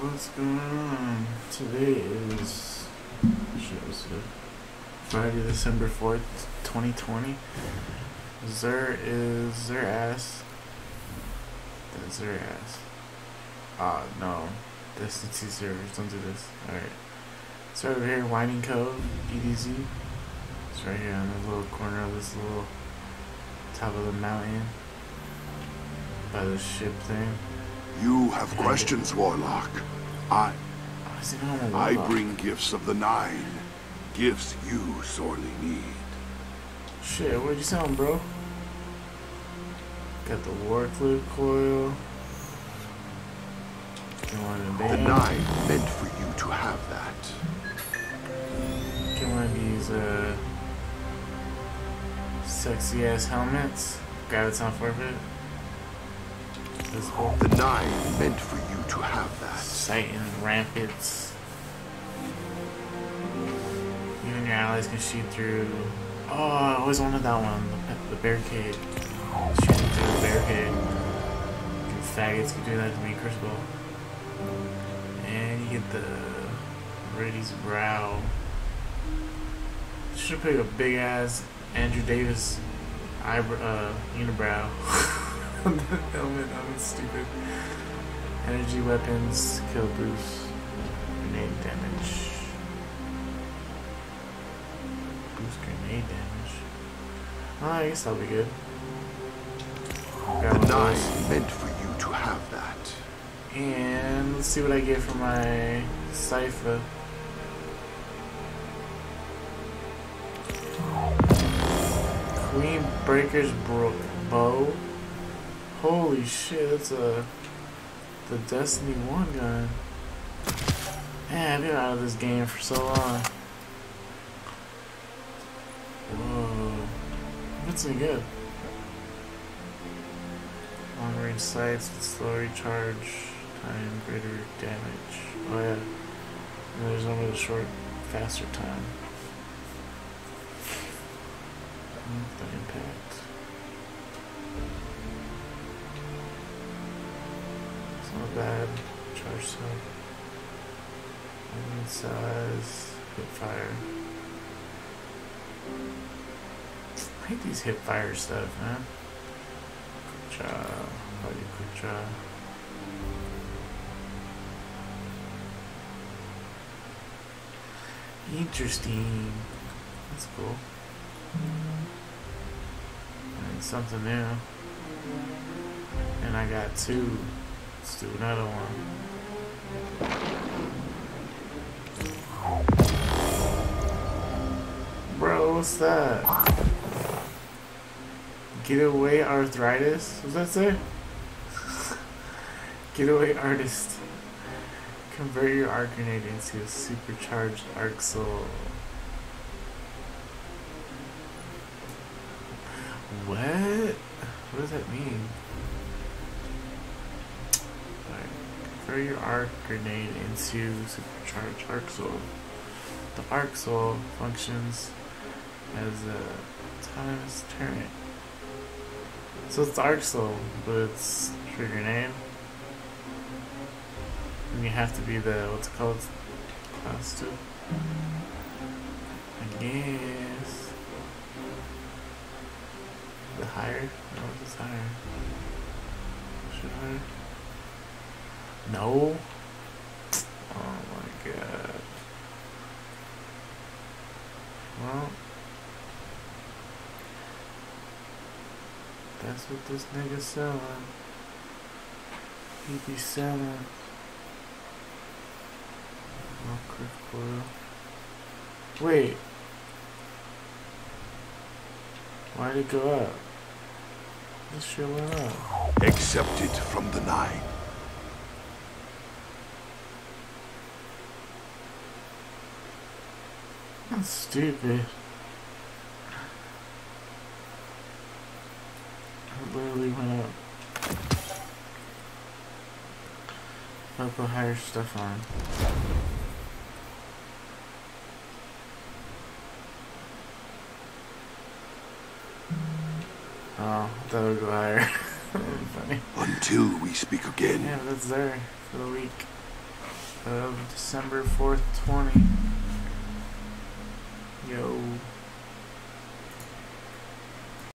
What's going on? Today is? Friday, December fourth, twenty twenty. Xur is Xur ass. That's Xur ass. Ah no. Destiny servers, don't do this. Alright. So over here, Winding Cove, EDZ. It's right here in the little corner of this little top of the mountain. By the ship thing. You have questions, Warlock. I is it on a I bring gifts of the Nine. Gifts you sorely need. Shit, what'd you sound, bro? Got the war coil. You want a The? Nine meant for you to have that. Get one of these uh sexy ass helmets. Got it's Graviton forfeit. The Nine meant for you to have that. Citan's Ramparts. You and your allies can shoot through. Oh, I always wanted that one. The, the barricade. Shooting through the barricade. You faggots can do that to me, Crucible. And you get the Reddy's brow. Should pick a big ass Andrew Davis eyebrow, uh, unibrow. on the helmet, that was stupid. Energy weapons, kill boost, grenade damage. Boost grenade damage. Oh, I guess that'll be good. Grab The of meant for you to have that. And let's see what I get for my Cipher. Queen Breaker's bro- bow. Holy shit, that's a the Destiny 1 gun. Man, I've been out of this game for so long. Whoa. That's any good. Long range sights with slow recharge time, greater damage. Oh yeah. And there's one the short, faster time. Mm, The impact. Bad. Charge time. Weapon size. Hip fire. I hate these hip fire stuff, man. Draw. Body quick draw. Interesting. That's cool. And something new. And I got two. Let's do another one. Bro, what's that? Getaway arthritis? What's that say? Getaway artist. Convert your arc grenade into a supercharged arc soul. What? What does that mean? Convert your arc grenade into supercharged arc soul. The arc soul functions as a autonomous turret. So it's arc soul, but it's your grenade. And you have to be the what's it called class two. I guess the higher. No, it's higher. Should higher? No. Oh my god. Well, that's what this nigga selling. He be selling. Oh, coil. Wait. Why'd it go up? This shit went up. Accepted from the Nine. That's stupid. I literally went up. I'll put higher stuff on. Oh, I thought would go higher. Funny. Until we speak again. Yeah, that's there for the week. of December 4th, 20. Yo.